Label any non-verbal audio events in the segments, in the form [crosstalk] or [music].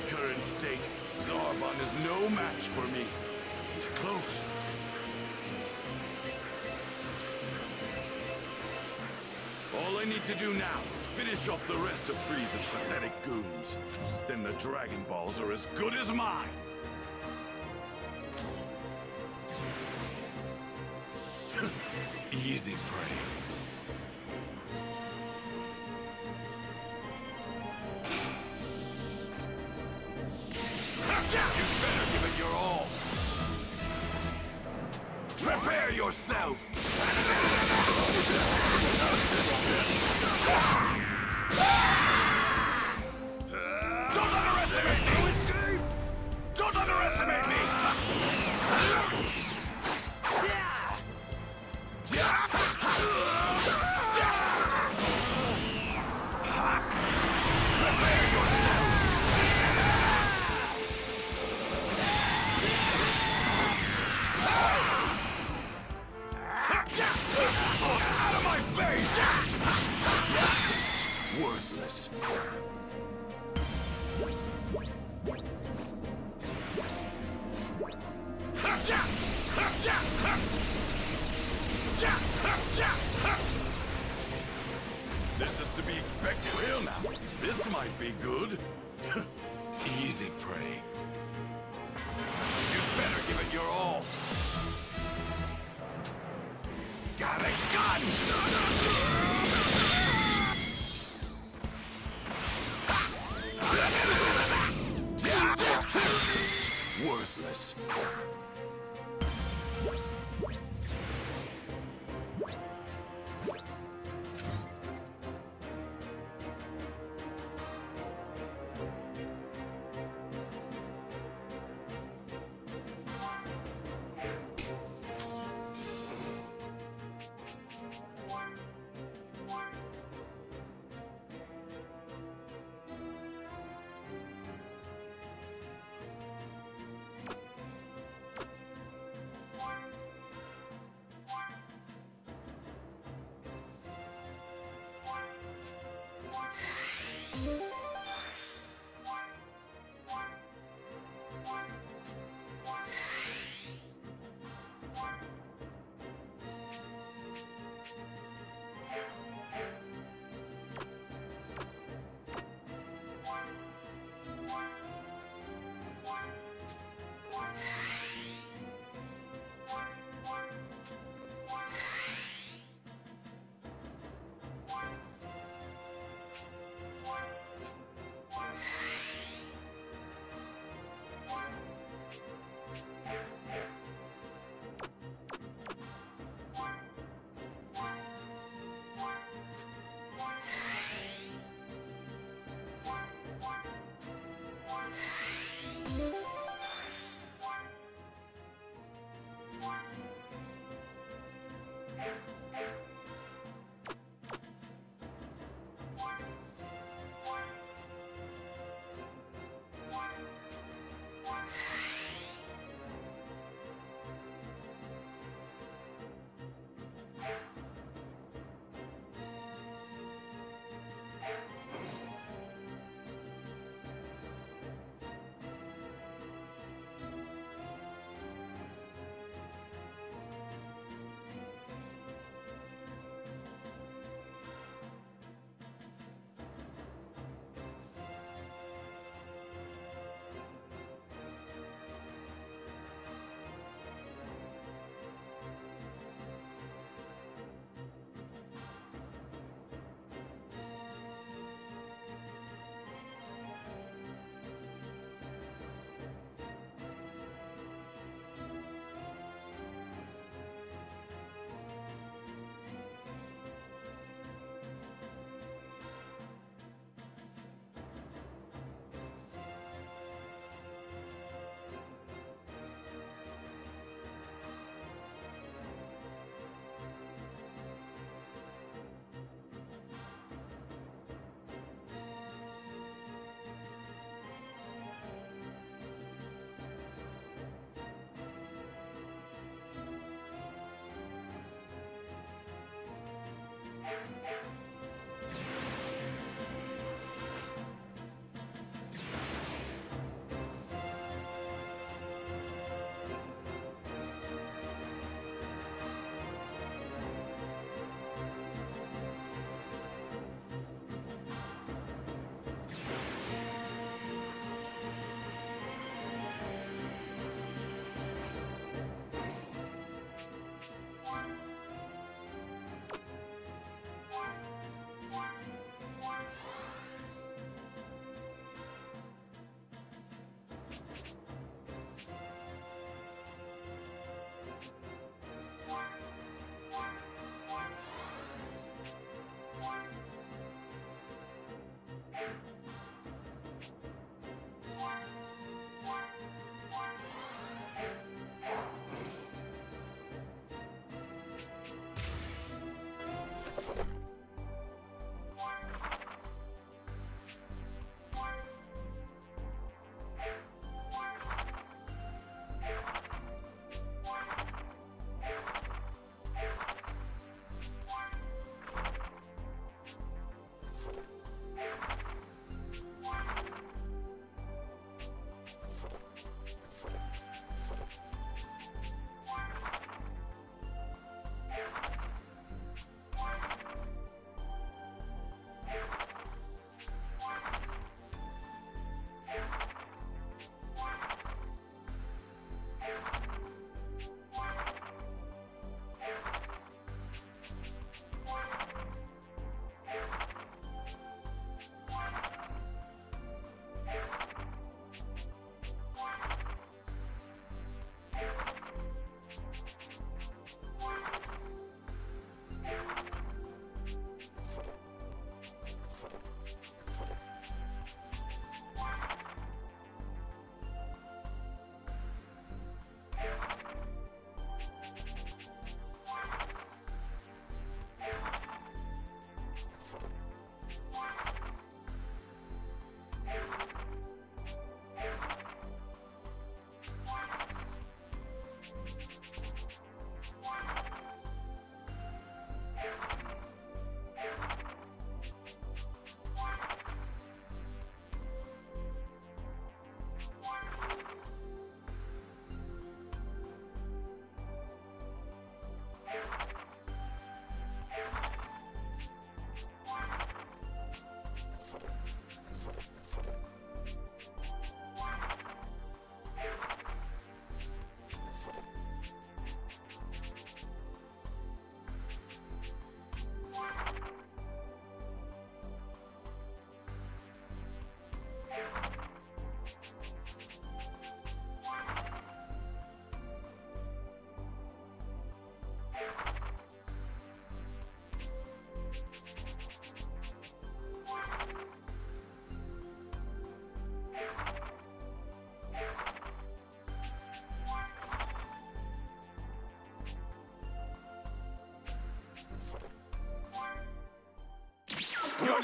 current state, Zarbon is no match for me. He's close. All I need to do now is finish off the rest of Frieza's pathetic goons. Then the Dragon Balls are as good as mine. You better give it your all. Prepare yourself! This is to be expected. Well now, this might be good. [laughs] Easy prey. You better give it your all. Got a gun! Worthless.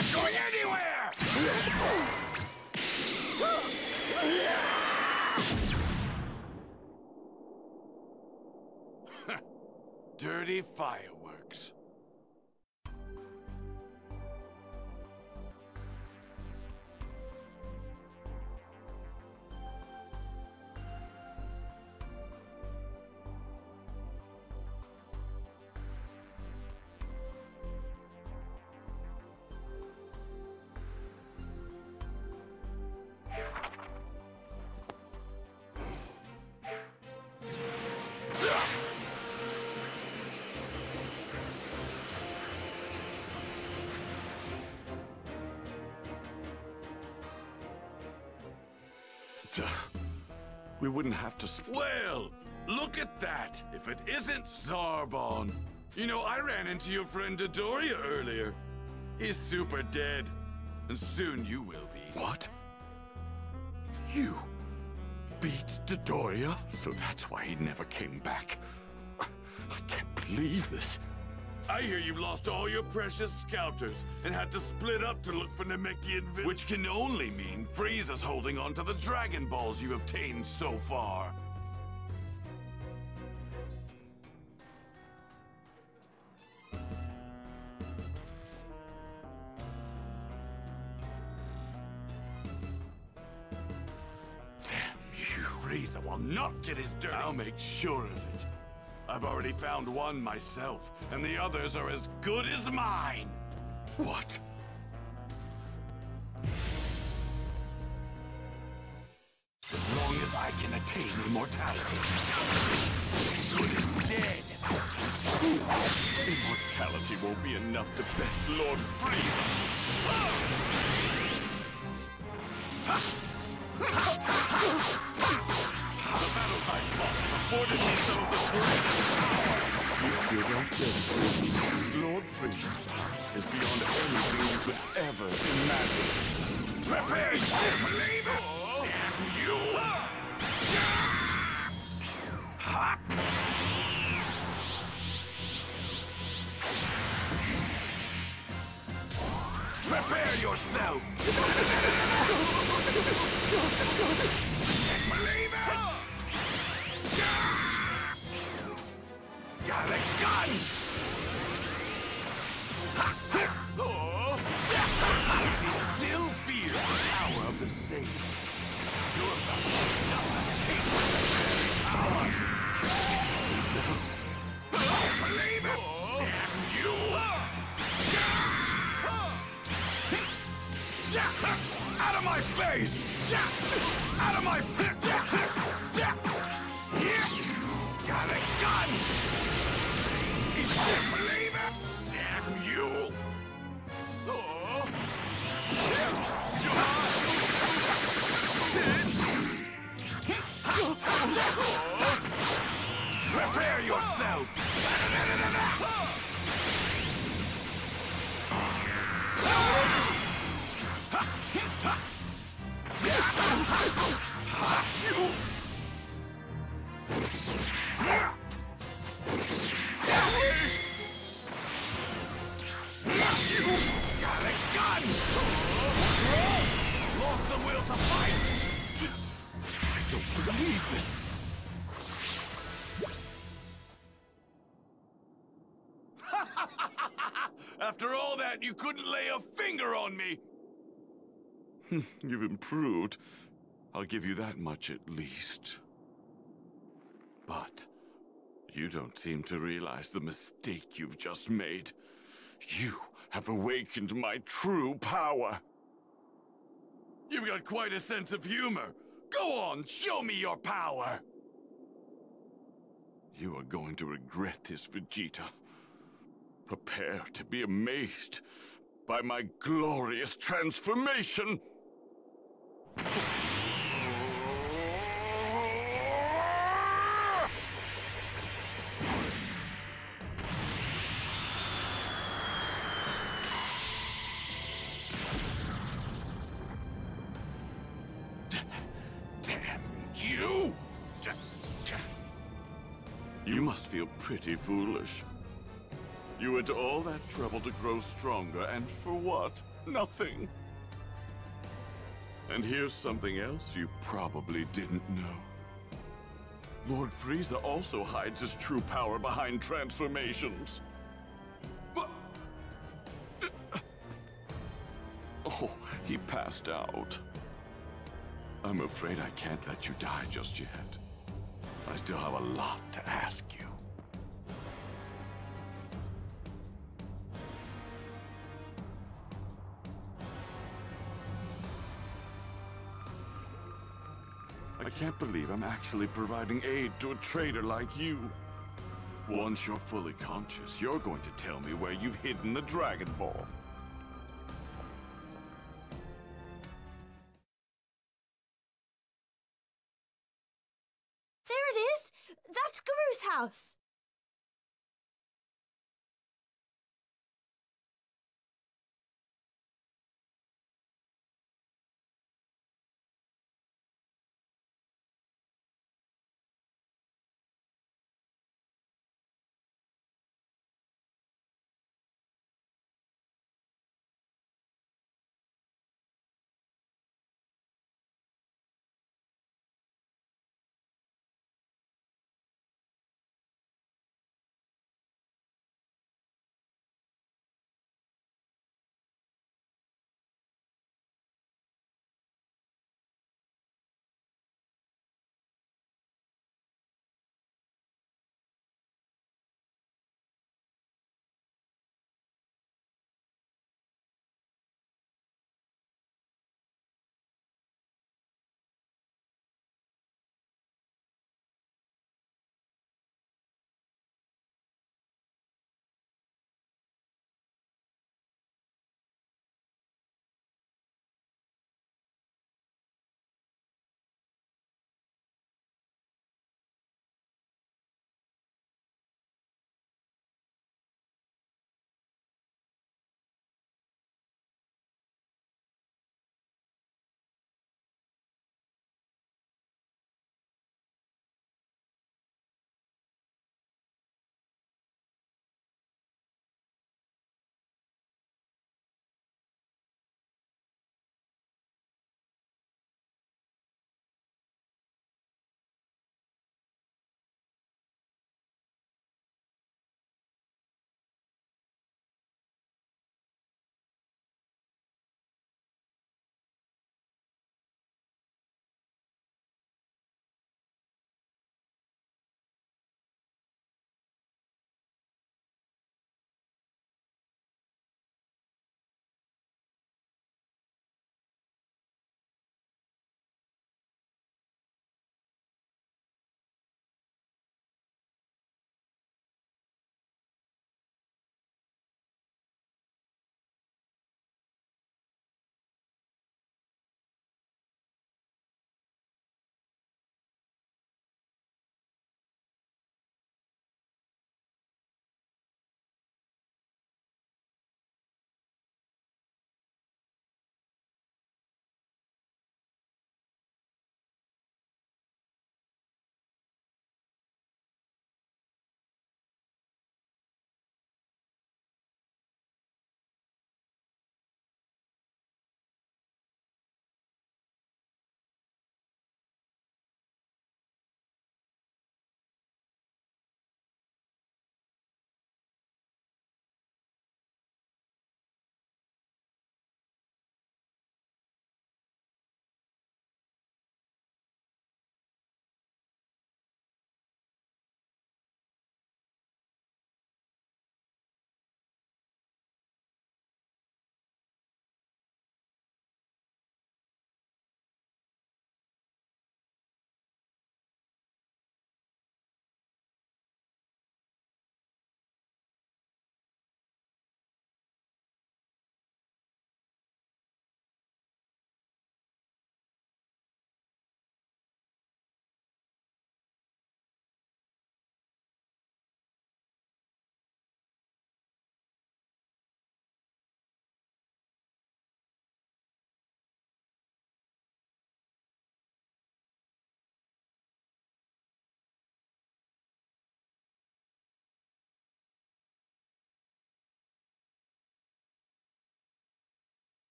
Not going anywhere! [laughs] Dirty fireworks. We wouldn't have to Well, look at that! If it isn't Zarbon! You know, I ran into your friend Dodoria earlier. He's super dead. And soon you will be. What? You beat Dodoria? So that's why he never came back. I can't believe this. I hear you've lost all your precious scouters and had to split up to look for Namekian vi- Which can only mean Frieza's holding on to the Dragon Balls you obtained so far. Damn you. Frieza will not get his. I'll make sure of it. I've already found one myself, and the others are as good as mine. What? As long as I can attain immortality, good is dead. Immortality won't be enough to best Lord Frieza. Fought afforded me some of the greatest. You still don't get it. Lord power is beyond anything you could ever imagine. Prepare you believe it! Damn you! Prepare yourself! Galick Gun! Prepare yourself! You [laughs] finger on me! [laughs] You've improved. I'll give you that much at least. But you don't seem to realize the mistake you've just made. You have awakened my true power. You've got quite a sense of humor. Go on, show me your power. You are going to regret this, Vegeta. Prepare to be amazed by my glorious transformation. You must feel pretty foolish. You went to all that trouble to grow stronger, and for what? Nothing. And here's something else you probably didn't know. Lord Frieza also hides his true power behind transformations. Oh, he passed out. I'm afraid I can't let you die just yet. I still have a lot to ask you. I can't believe I'm actually providing aid to a traitor like you. Once you're fully conscious, you're going to tell me where you've hidden the Dragon Ball. There it is! That's Guru's house!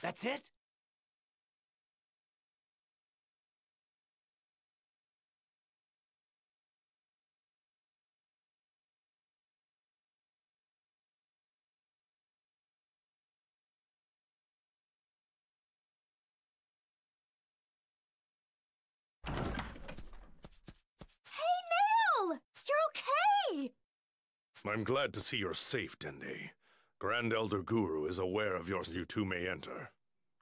That's it? Hey, Nail! You're okay! I'm glad to see you're safe, Dende. Grand Elder Guru is aware of yours. You two may enter.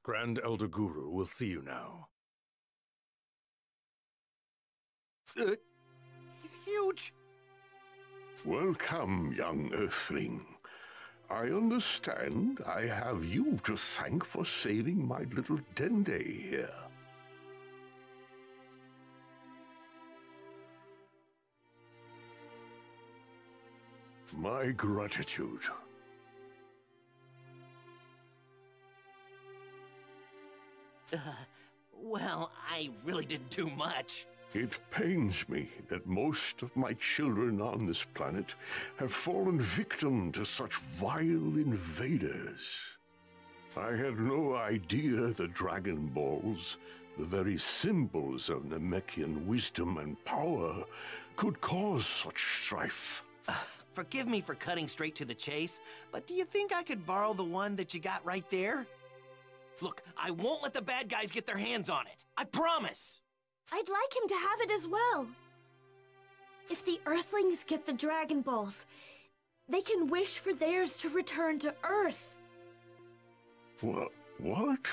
Grand Elder Guru will see you now. Uh, he's huge. Welcome, young Earthling. I understand I have you to thank for saving my little Dende here. My gratitude. Uh, [laughs] well, I really didn't do much. It pains me that most of my children on this planet have fallen victim to such vile invaders. I had no idea the Dragon Balls, the very symbols of Namekian wisdom and power, could cause such strife. [sighs] Forgive me for cutting straight to the chase, but do you think I could borrow the one that you got right there? Look, I won't let the bad guys get their hands on it. I promise! I'd like him to have it as well. If the Earthlings get the Dragon Balls, they can wish for theirs to return to Earth. What? What?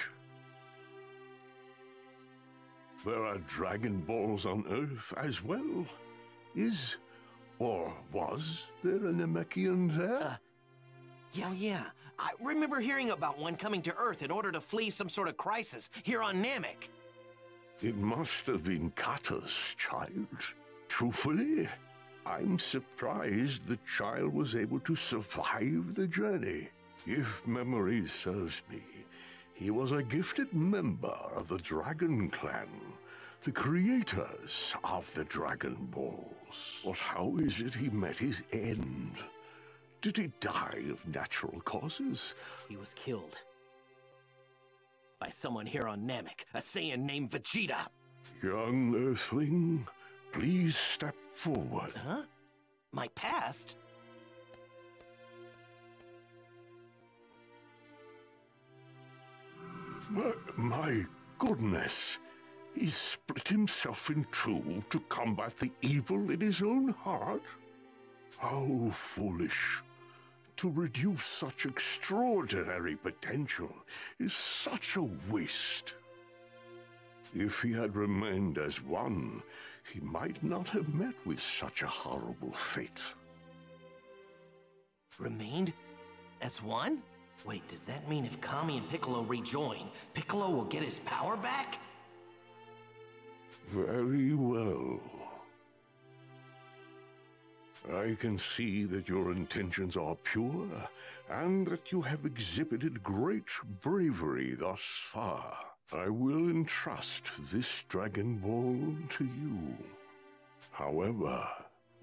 There are Dragon Balls on Earth as well. Is, or was, there a Namekian there? Uh, Yeah, yeah. I remember hearing about one coming to Earth in order to flee some sort of crisis here on Namek. It must have been Kata's child. Truthfully, I'm surprised the child was able to survive the journey. If memory serves me, he was a gifted member of the Dragon Clan, the creators of the Dragon Balls. But how is it he met his end? Did he die of natural causes? He was killed. By someone here on Namek, a Saiyan named Vegeta. Young Earthling, please step forward. Huh? My past? My, my goodness. He split himself in two to combat the evil in his own heart? How foolish. To reduce such extraordinary potential is such a waste. If he had remained as one, he might not have met with such a horrible fate. Remained? As one? Wait, does that mean if Kami and Piccolo rejoin, Piccolo will get his power back? Very well. I can see that your intentions are pure, and that you have exhibited great bravery thus far. I will entrust this Dragon Ball to you. However,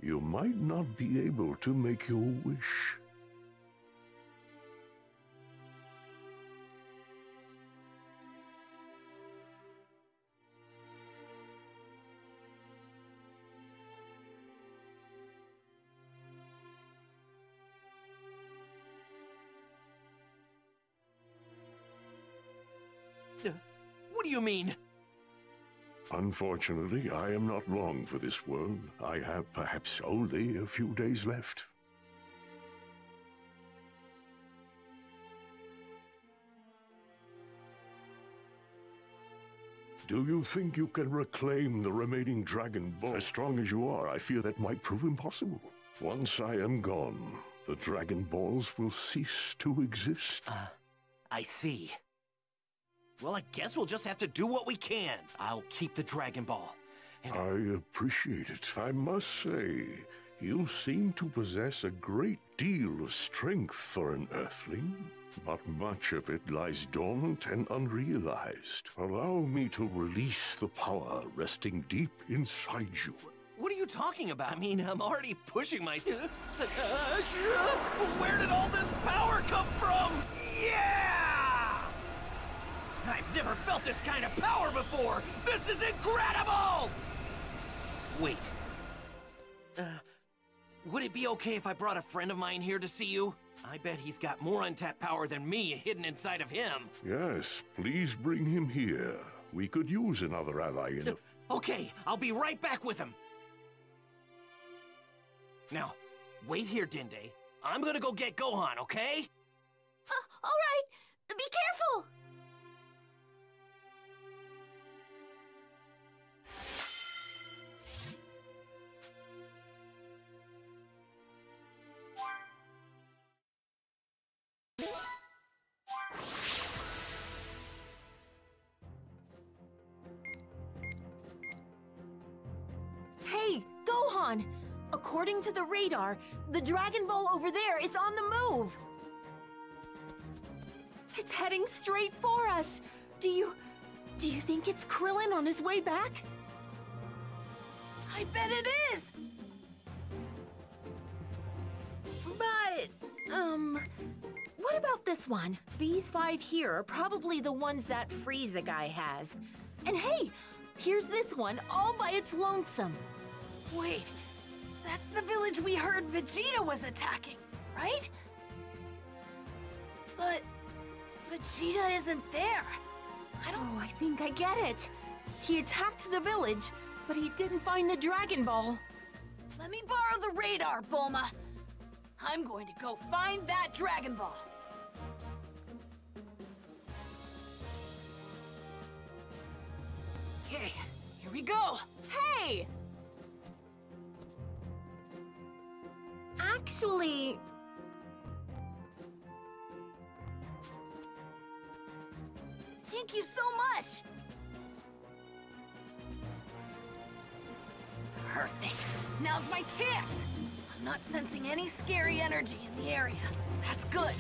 you might not be able to make your wish. You mean? Unfortunately, I am not long for this world. I have perhaps only a few days left. Do you think you can reclaim the remaining Dragon Ball? As strong as you are, I fear that might prove impossible. Once I am gone, the Dragon Balls will cease to exist. Ah, I see. Well, I guess we'll just have to do what we can. I'll keep the Dragon Ball. And I appreciate it. I must say, you seem to possess a great deal of strength for an Earthling, but much of it lies dormant and unrealized. Allow me to release the power resting deep inside you. what are you talking about? I mean, I'm already pushing myself. [laughs] Where did all this power come from? Yeah! I've never felt this kind of power before! This is incredible! Wait. Uh, would it be okay if I brought a friend of mine here to see you? I bet he's got more untapped power than me hidden inside of him. Yes, please bring him here. We could use another ally in the... [laughs] Okay, I'll be right back with him. Now, wait here, Dende. I'm gonna go get Gohan, okay? Uh, all right. Be careful. Gohan! According to the radar, the Dragon Ball over there is on the move! It's heading straight for us! Do you... do you think it's Krillin on his way back? I bet it is. But, um... What about this one? These five here are probably the ones that Frieza guy has. And hey, here's this one all by its lonesome. Wait, that's the village we heard Vegeta was attacking, right? But Vegeta isn't there. I don't. Oh, I think I get it. He attacked the village, but he didn't find the Dragon Ball. Let me borrow the radar, Bulma. I'm going to go find that Dragon Ball. Okay, here we go. Hey! Actually, Thank you so much. Perfect. Now's my chance. I'm not sensing any scary energy in the area. That's good.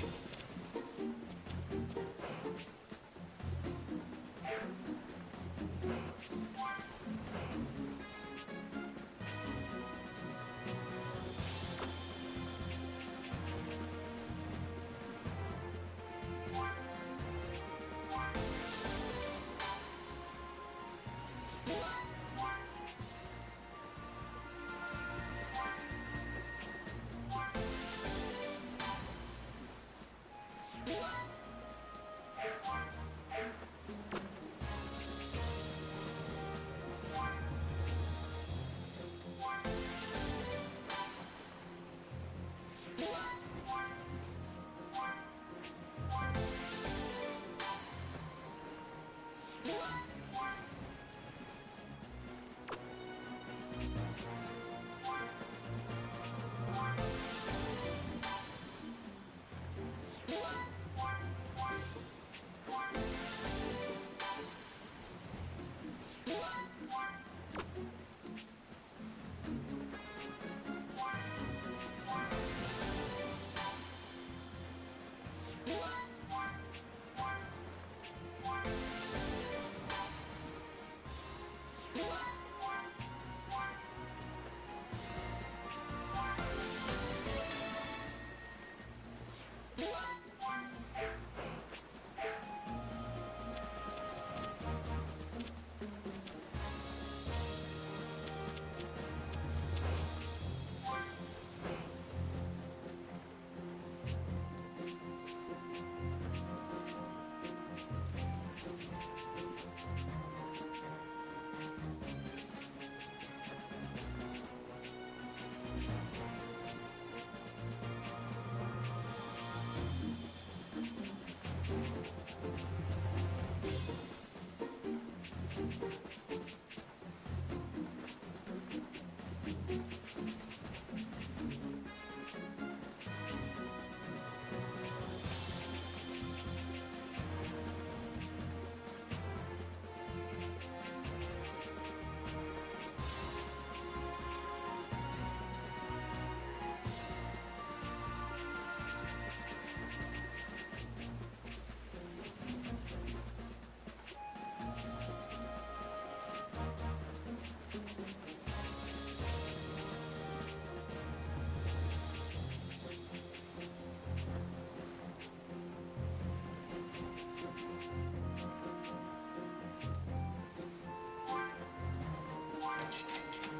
Thank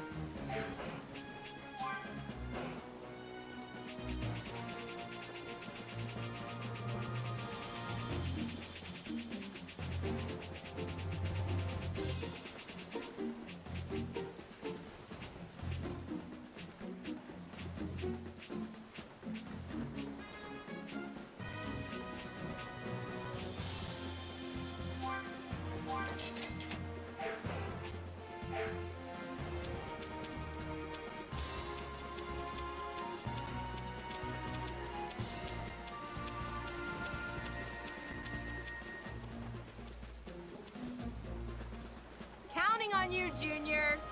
counting on you, Junior.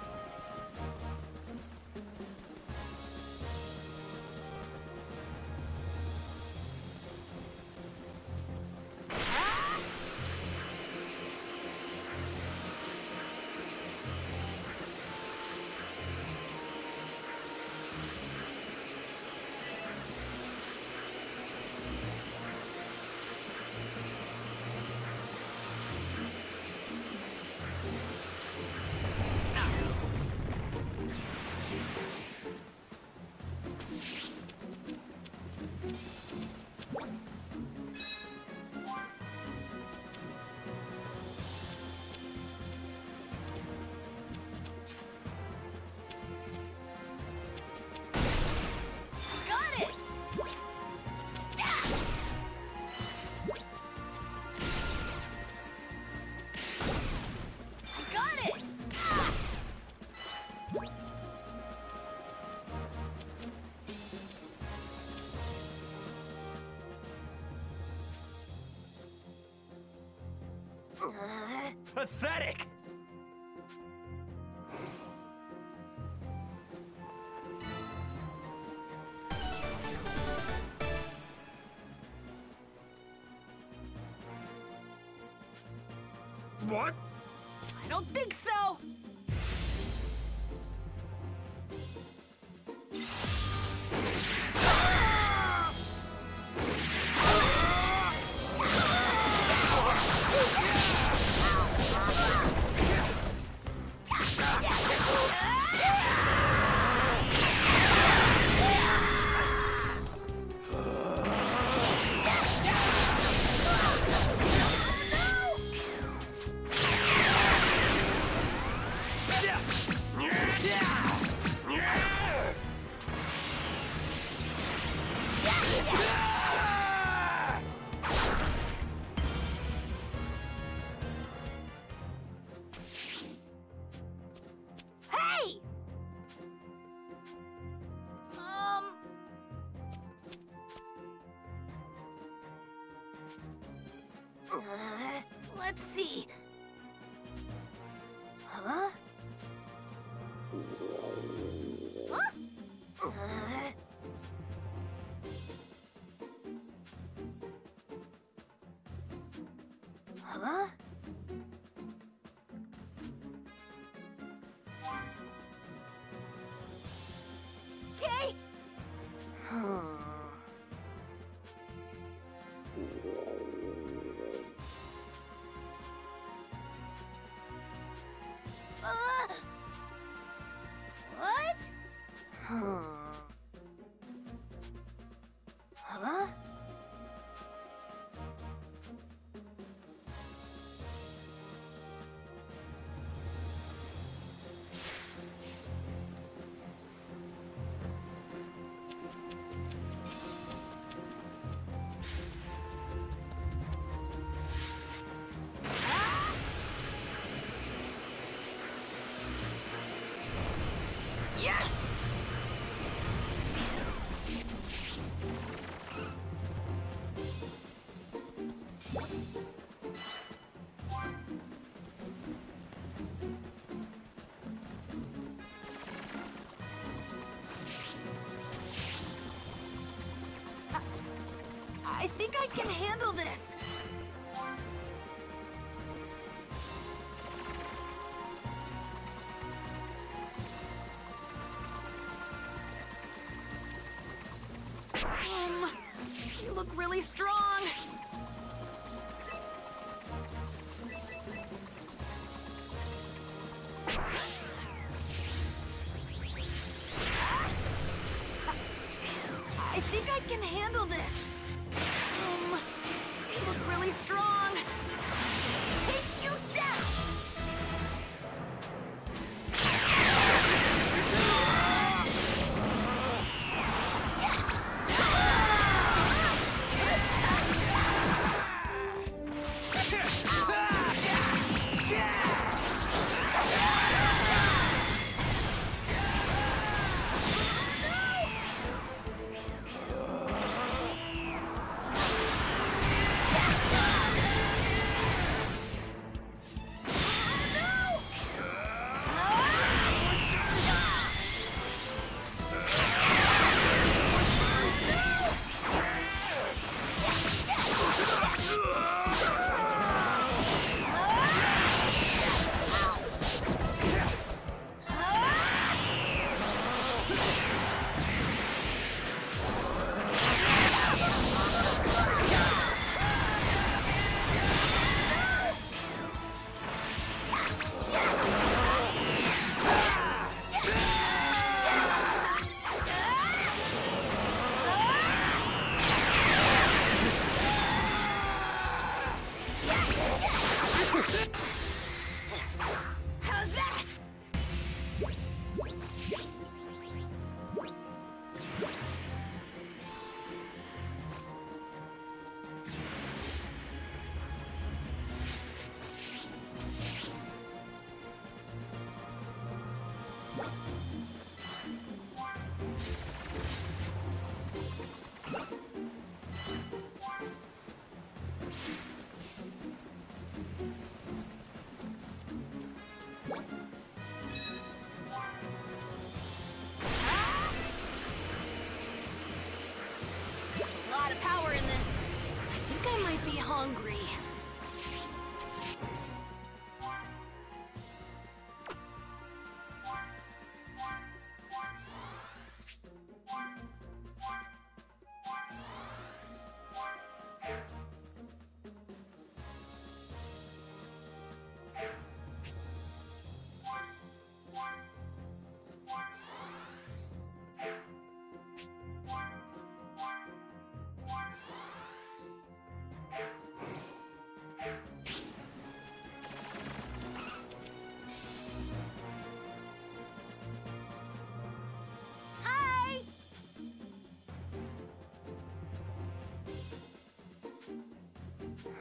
Pathetic! Oh. can handle this! Um, you look really strong!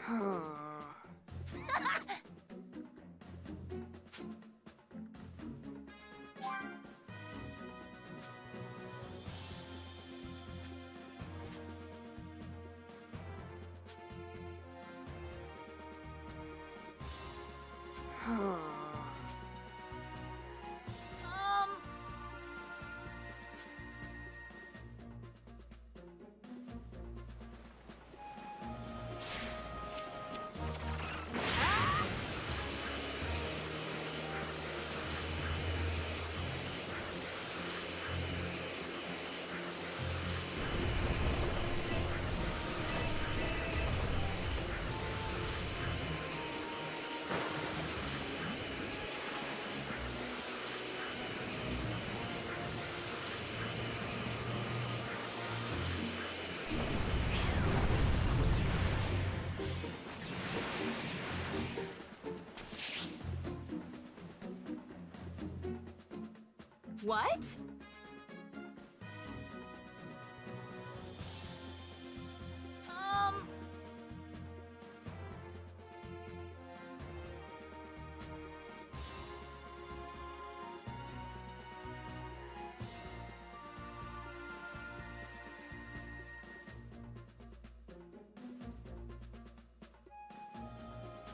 Um... What? Um...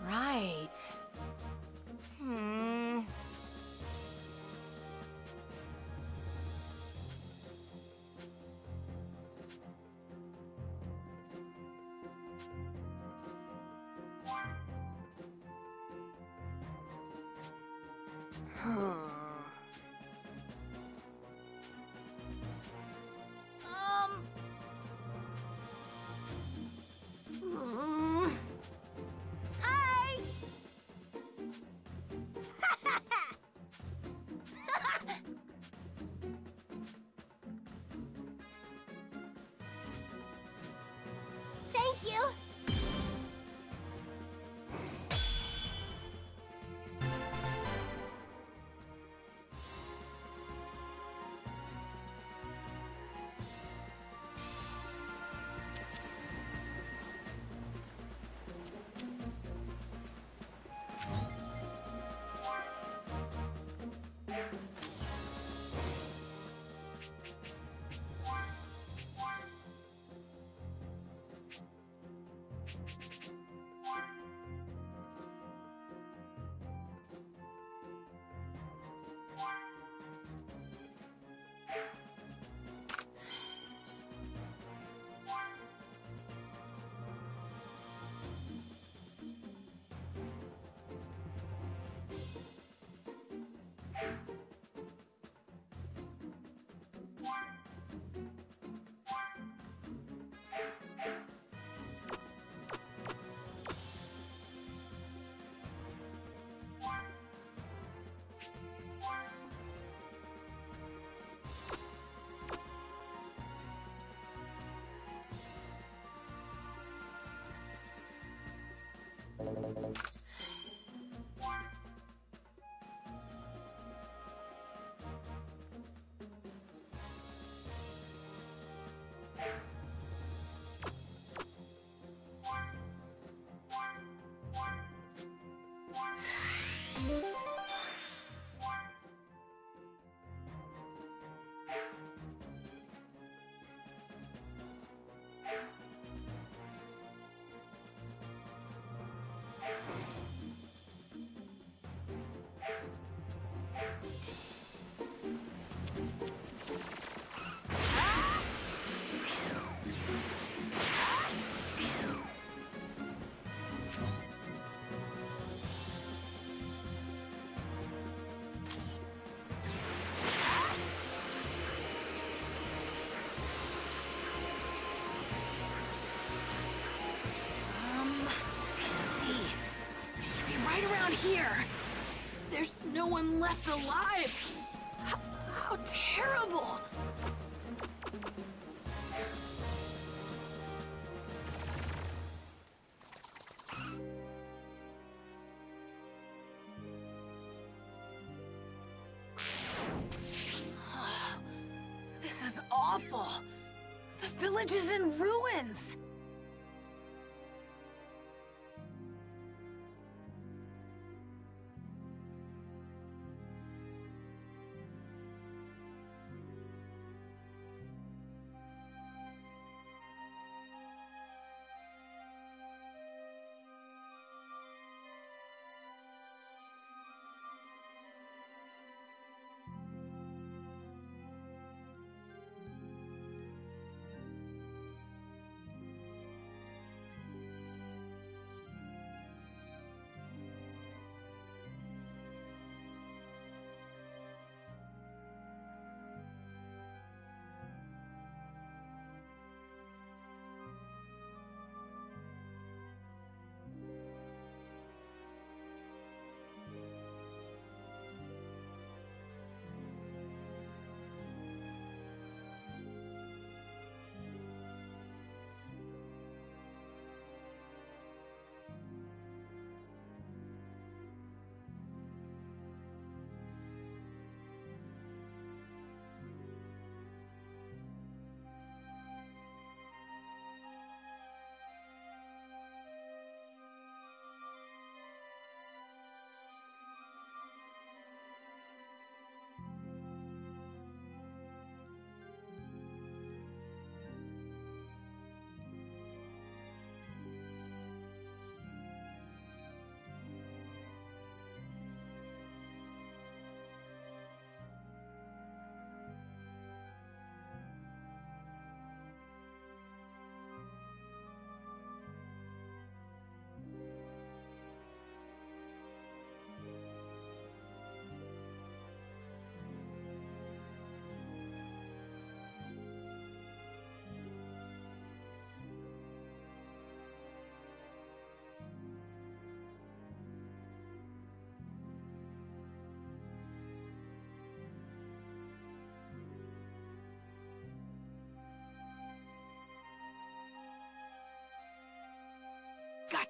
Right. Here. There's no one left alive.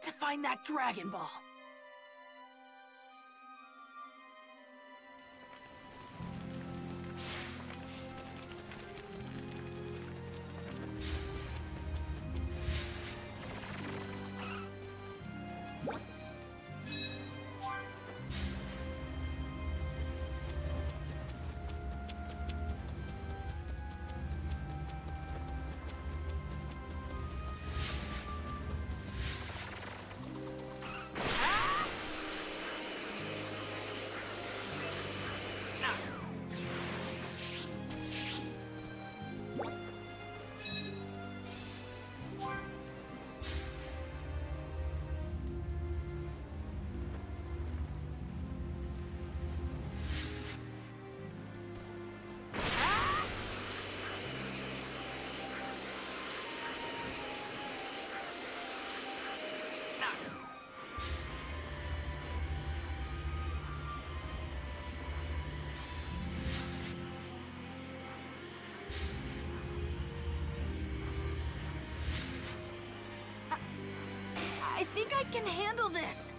To find that Dragon Ball. I think I can handle this.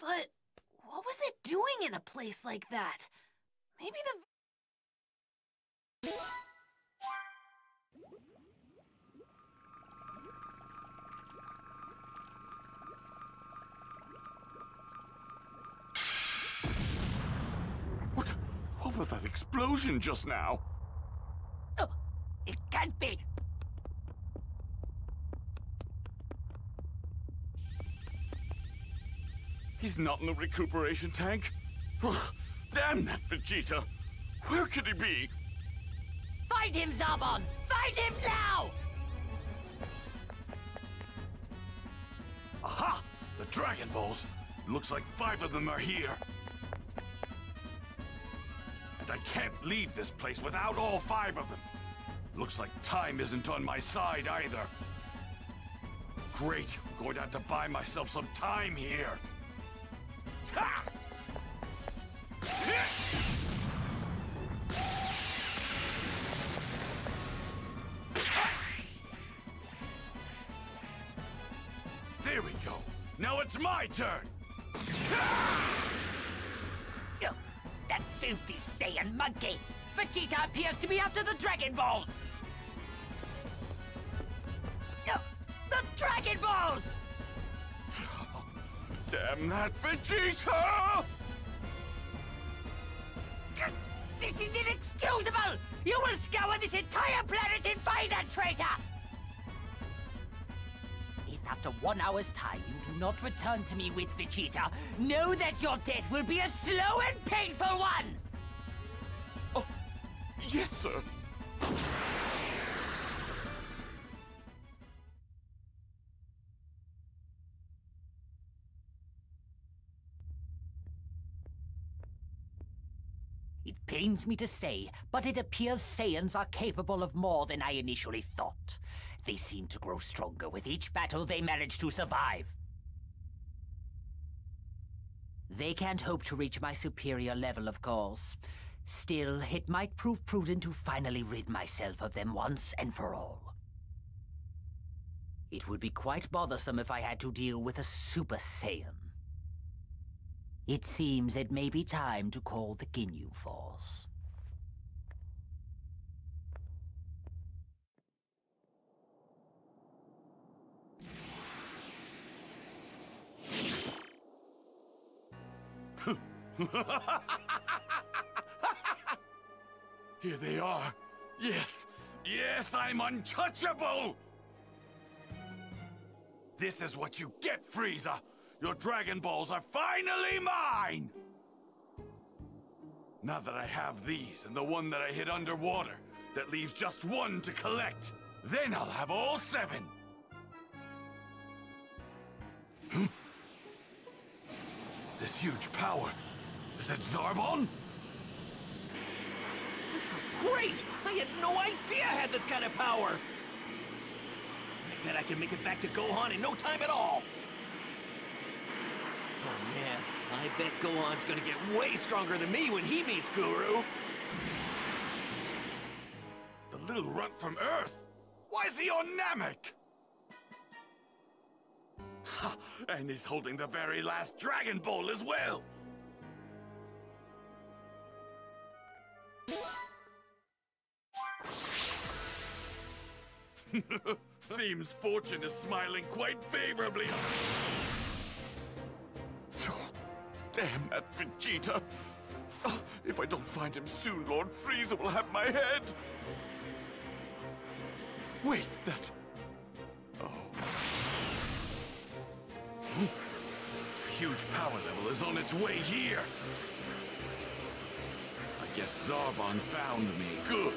But what was it doing in a place like that? Maybe the. What? What was that explosion just now? Oh, it can't be. Not in the recuperation tank. Damn that Vegeta! Where could he be? Find him, Zarbon! Find him now! Aha! The Dragon Balls! Looks like five of them are here. And I can't leave this place without all five of them. Looks like time isn't on my side either. Great, I'm going to have to buy myself some time here. There we go. Now it's my turn. That filthy Saiyan monkey! Vegeta appears to be after the Dragon Balls! Damn that Vegeta! This is inexcusable! You will scour this entire planet and find that traitor! If after one hour's time you do not return to me with Vegeta, know that your death will be a slow and painful one! Oh, yes, sir. It pains me to say, but it appears Saiyans are capable of more than I initially thought. They seem to grow stronger with each battle they manage to survive. They can't hope to reach my superior level, of course. Still, it might prove prudent to finally rid myself of them once and for all. It would be quite bothersome if I had to deal with a Super Saiyan. It seems it may be time to call the Ginyu Force. [laughs] Here they are. Yes, yes, I'm untouchable! This is what you get, Frieza! Your Dragon Balls are finally mine! Now that I have these and the one that I hid underwater, that leaves just one to collect, then I'll have all seven! Huh? This huge power, is that Zarbon? This was great! I had no idea I had this kind of power! I bet I can make it back to Gohan in no time at all! Oh man, I bet Gohan's gonna get way stronger than me when he meets Guru! The little runt from Earth? Why is he on Namek? And he's holding the very last Dragon Ball as well! [laughs] Seems fortune is smiling quite favorably. Damn that Vegeta! Oh, if I don't find him soon, Lord Frieza will have my head! Wait, that... Oh. A huge power level is on its way here! I guess Zarbon found me. Good!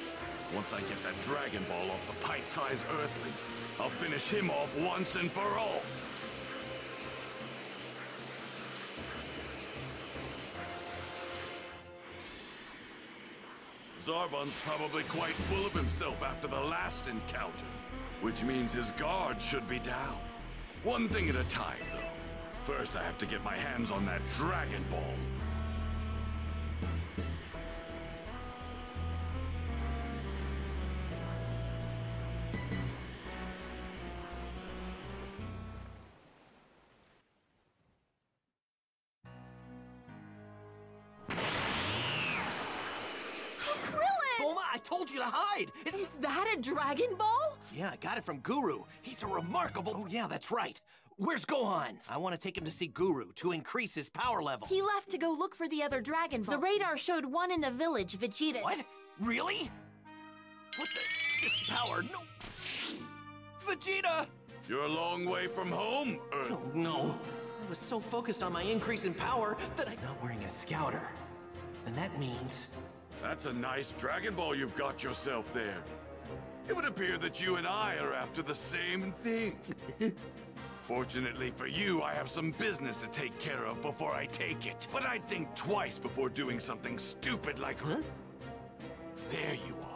Once I get that Dragon Ball off the pint-sized Earthling, I'll finish him off once and for all! Zarbon's probably quite full of himself after the last encounter. Which means his guard should be down. One thing at a time, though. First, I have to get my hands on that Dragon Ball. A Dragon Ball? Yeah, I got it from Guru. He's a remarkable... Oh, yeah, that's right. Where's Gohan? I want to take him to see Guru to increase his power level. He left to go look for the other Dragon Ball. The radar showed one in the village, Vegeta. What? Really? What the... This power, no... Vegeta! You're a long way from home, Earth. Oh, no. I was so focused on my increase in power that I'm not wearing a scouter. And that means... That's a nice Dragon Ball you've got yourself there. It would appear that you and I are after the same thing. [laughs] Fortunately for you, I have some business to take care of before I take it. But I'd think twice before doing something stupid like... Huh? There you are.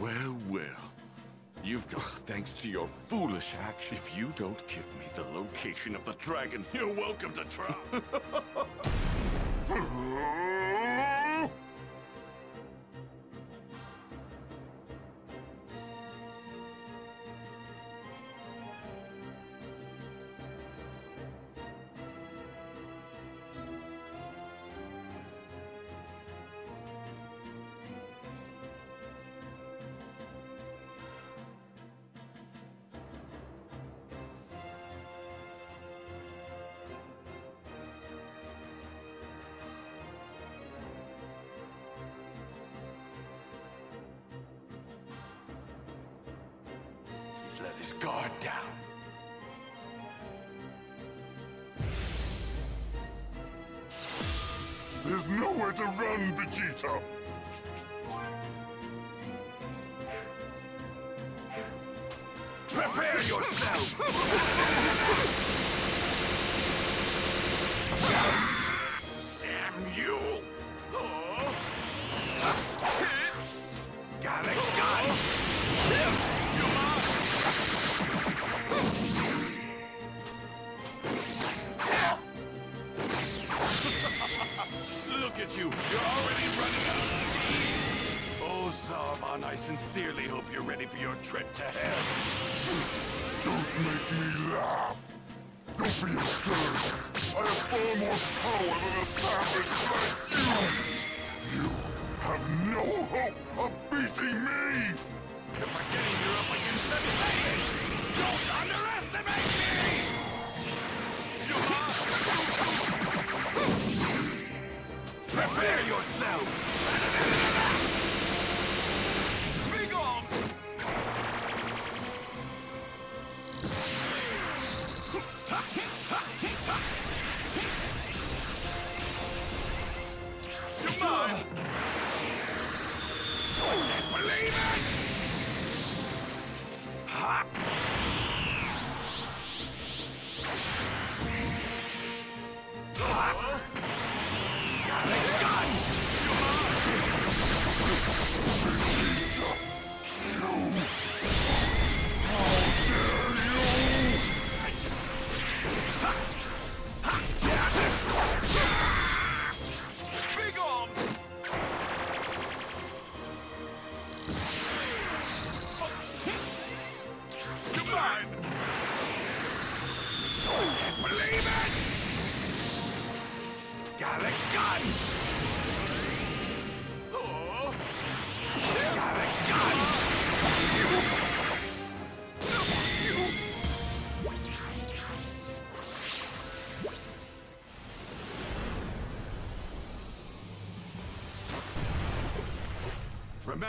Well, well. You've got thanks to your foolish action. If you don't give me the location of the dragon, you're welcome to try. [laughs]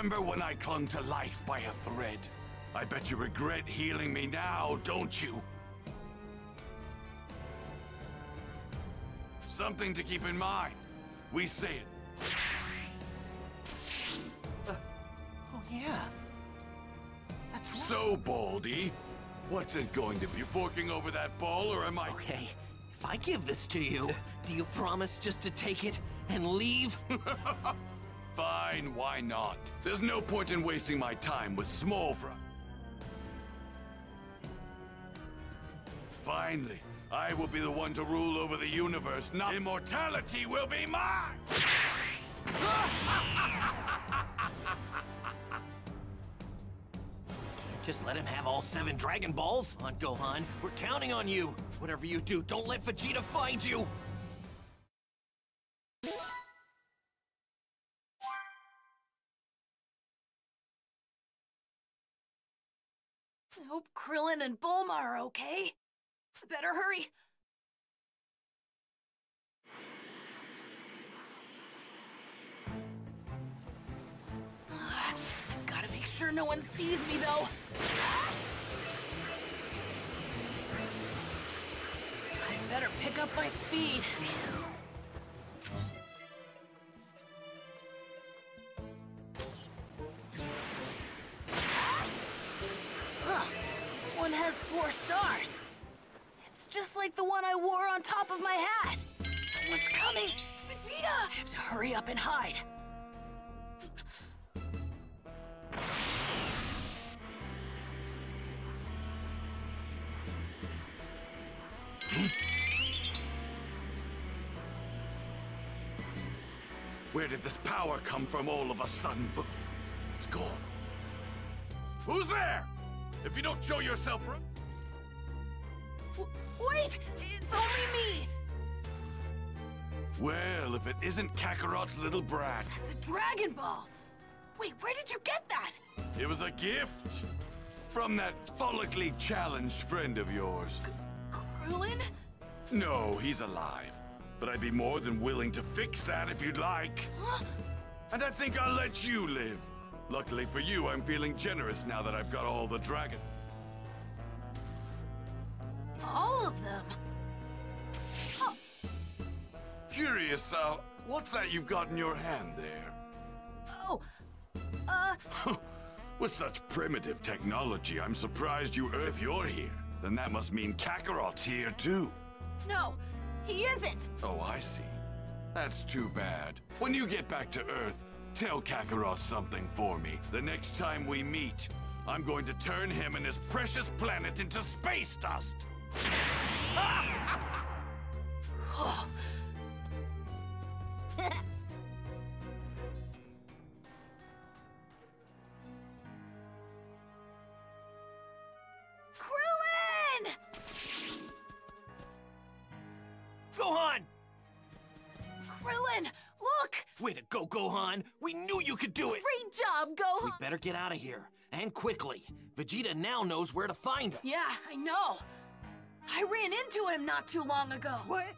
Remember when I clung to life by a thread? I bet you regret healing me now, don't you? Something to keep in mind. We say it. Uh, oh, yeah. That's right. So, Baldy, what's it going to be? Forking over that ball, or am I... Okay, if I give this to you, do you promise just to take it and leave? [laughs] Fine, why not? There's no point in wasting my time with small fry. Finally, I will be the one to rule over the universe. Not immortality will be mine! [laughs] Just let him have all seven Dragon Balls. On Gohan, we're counting on you. Whatever you do, don't let Vegeta find you. I hope Krillin and Bulma are okay. Better hurry. [sighs] Gotta make sure no one sees me, though. I better pick up my speed. This one has four stars. Just like the one I wore on top of my hat. Someone's coming. Vegeta! I have to hurry up and hide. Where did this power come from all of a sudden? It's gone. Who's there? If you don't show yourself... W wait! It's only me! Well, if it isn't Kakarot's little brat. It's a Dragon Ball! Wait, where did you get that? It was a gift. From that follically challenged friend of yours. Krillin? No, he's alive. But I'd be more than willing to fix that if you'd like. Huh? And I think I'll let you live. Luckily for you, I'm feeling generous now that I've got all the dragon. All of them? Oh, Curious, uh, what's that you've got in your hand there? oh, uh, With such primitive technology, I'm surprised you If you're here, then that must mean Kakarot's here too. no, he isn't! Oh, I see. That's too bad. When you get back to Earth, tell Kakarot something for me. The next time we meet, I'm going to turn him and his precious planet into space dust. Krillin! Gohan! Krillin, look! Way to go, Gohan! We knew you could do it! Great job, Gohan! We better get out of here. And quickly. Vegeta now knows where to find us. Yeah, I know. I ran into him not too long ago. What?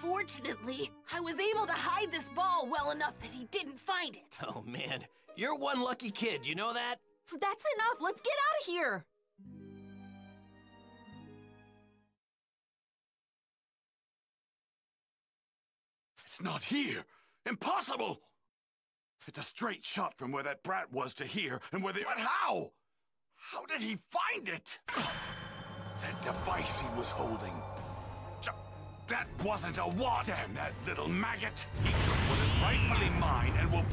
Fortunately, I was able to hide this ball well enough that he didn't find it. Oh, man. You're one lucky kid, you know that? That's enough. Let's get out of here. It's not here. Impossible! It's a straight shot from where that brat was to here, and where they. But how? How did he find it? That device he was holding. Ju- That wasn't a what? Damn that little maggot! He took what is rightfully mine and will.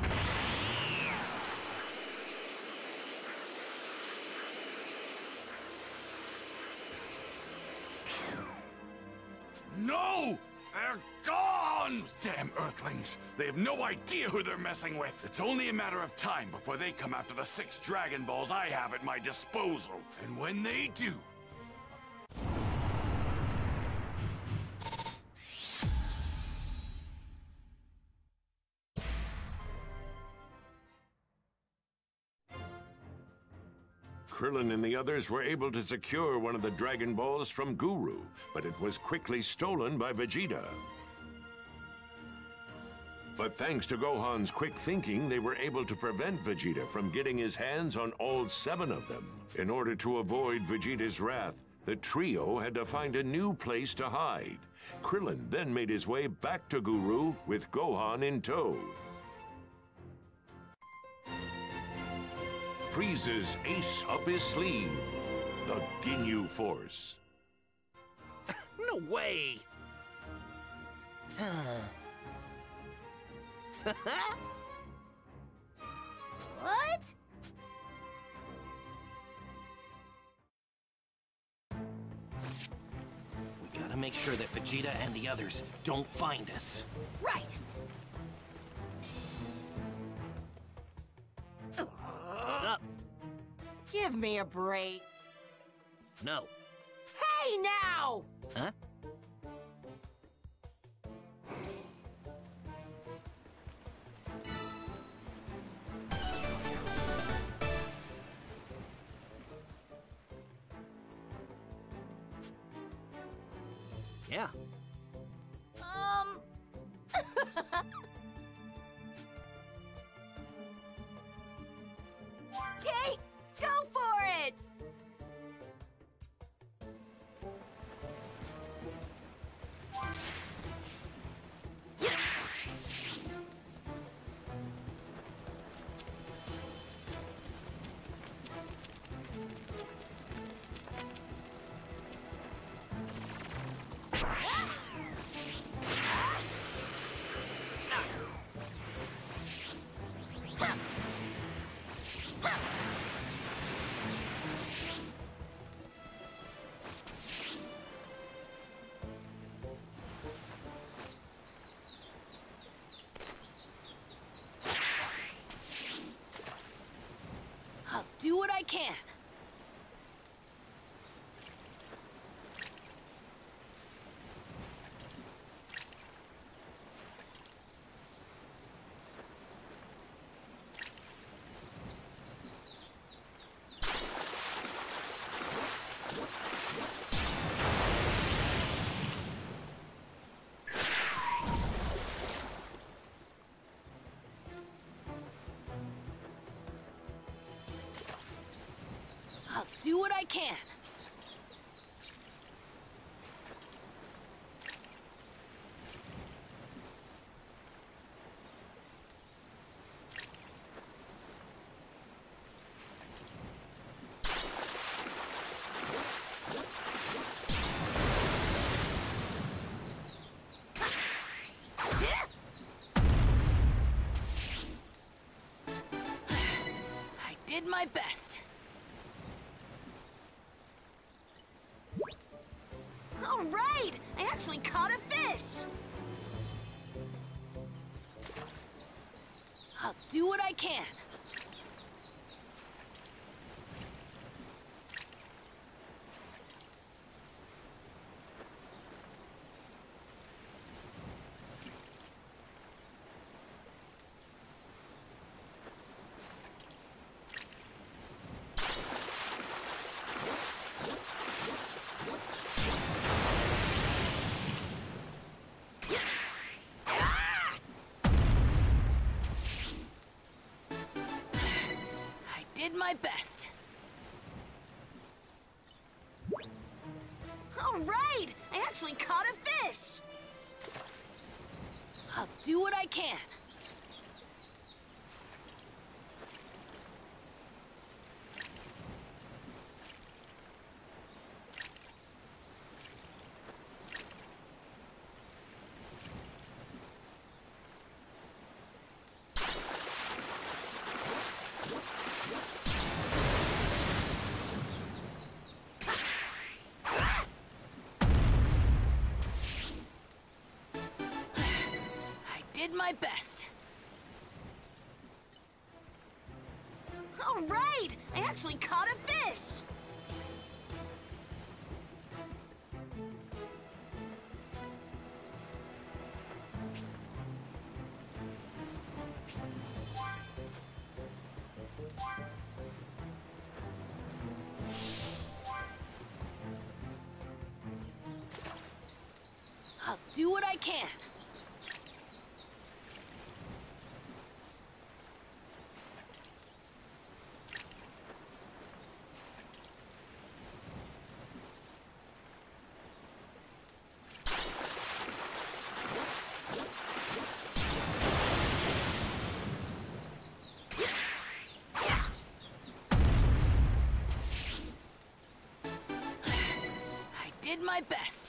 No! They're gone! Damn Earthlings! They have no idea who they're messing with. It's only a matter of time before they come after the six Dragon Balls I have at my disposal. And when they do, Krillin and the others were able to secure one of the Dragon Balls from Guru, but it was quickly stolen by Vegeta. But thanks to Gohan's quick thinking, they were able to prevent Vegeta from getting his hands on all seven of them. In order to avoid Vegeta's wrath, the trio had to find a new place to hide. Krillin then made his way back to Guru with Gohan in tow. Frieza's ace up his sleeve, the Ginyu Force. [laughs] No way! [laughs] What? We gotta make sure that Vegeta and the others don't find us. Right! Give me a break. No. Hey now! Huh? Yeah. Um... [laughs] do what I can. Do what I can. Do what I can. I did my best. Did my best. All right! I actually caught a fish! I'll do what I can. I did my best.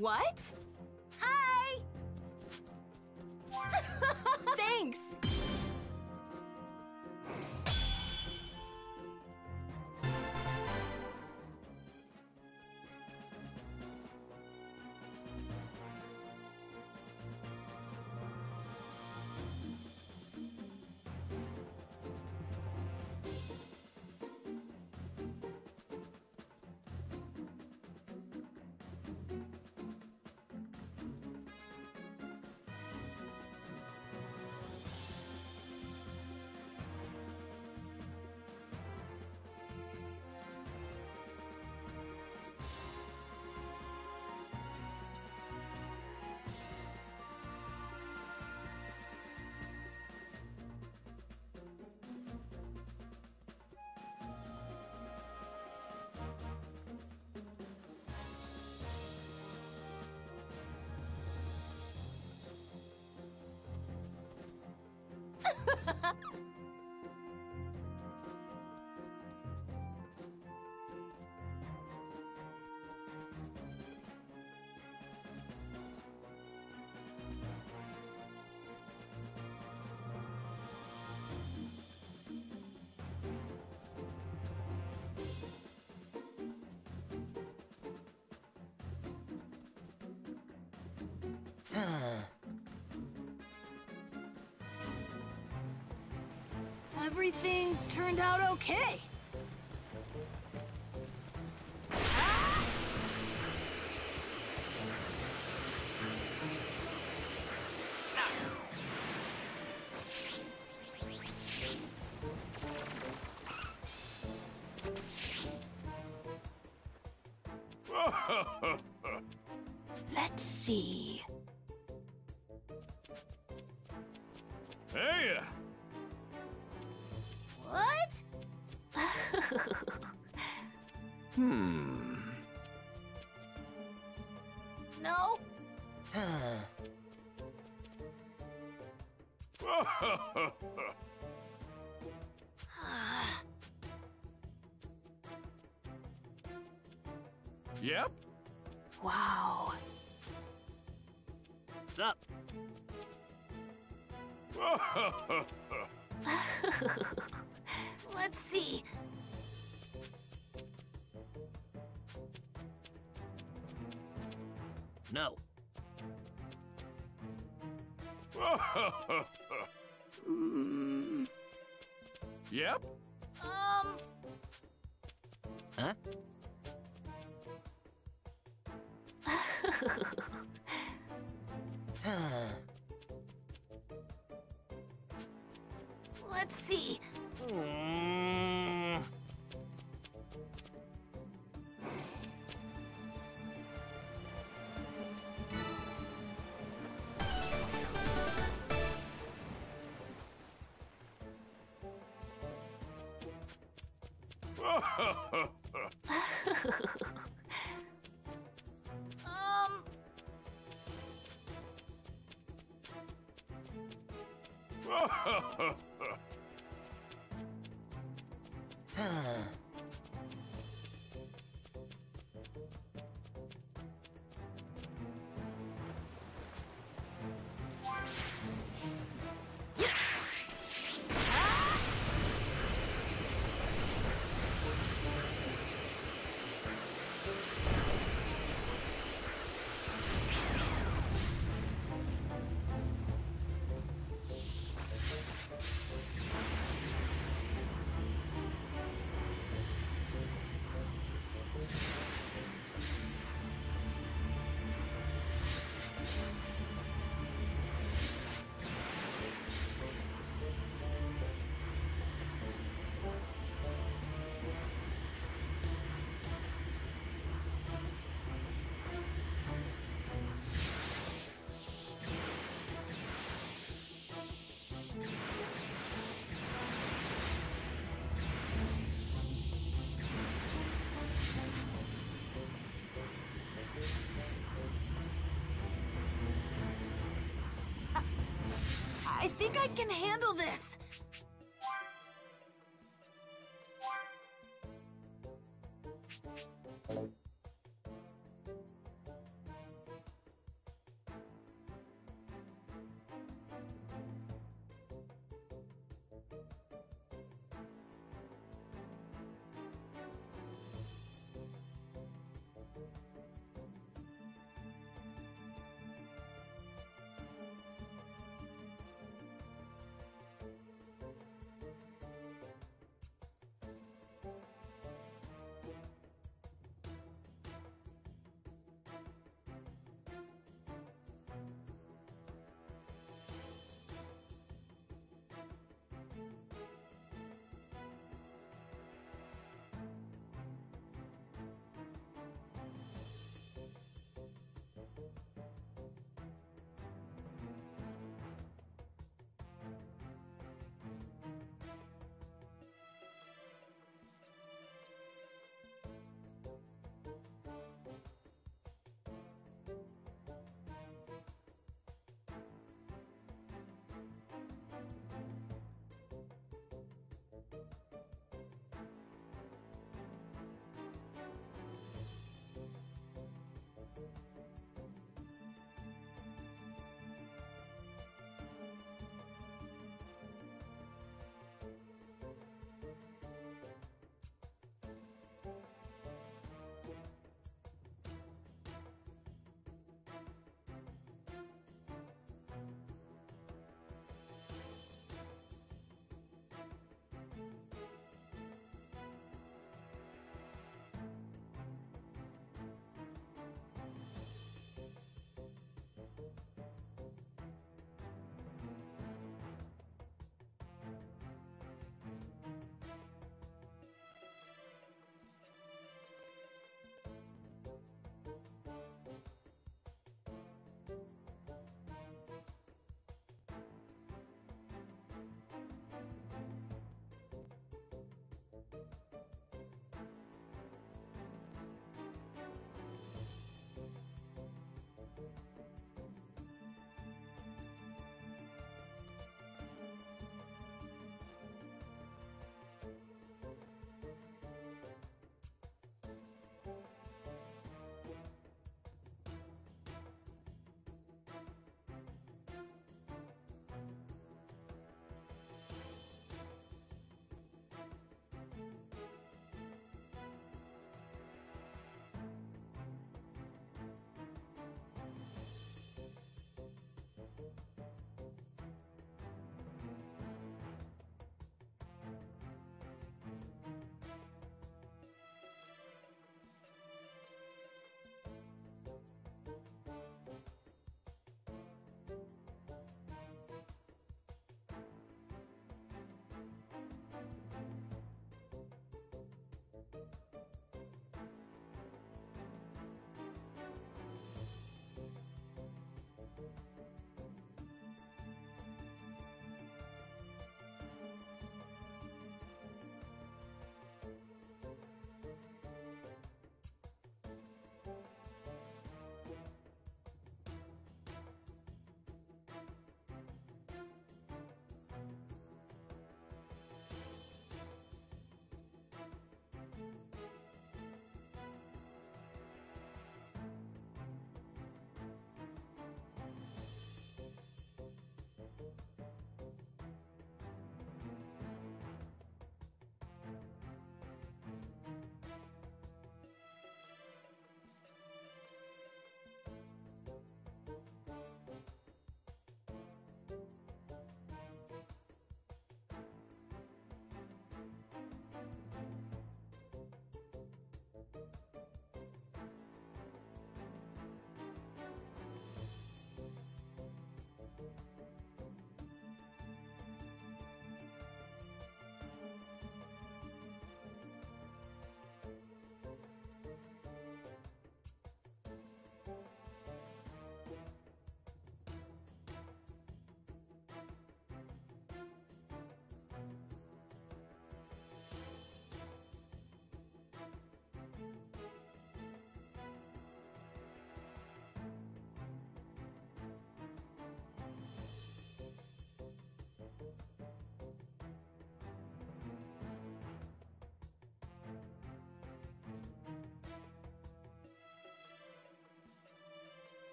What? Everything turned out okay. [laughs] Let's see. [sighs] Yep. Wow. What's up? [laughs] Let's see. No. [laughs] Yep. Um, Huh? ho, [laughs] ho. I think I can handle this.